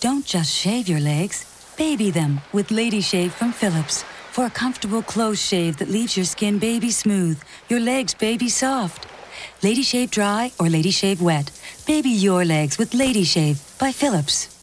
Don't just shave your legs, baby them with Lady Shave from Philips. For a comfortable close shave that leaves your skin baby smooth, your legs baby soft. Lady Shave Dry or Lady Shave Wet. Baby your legs with Lady Shave by Philips.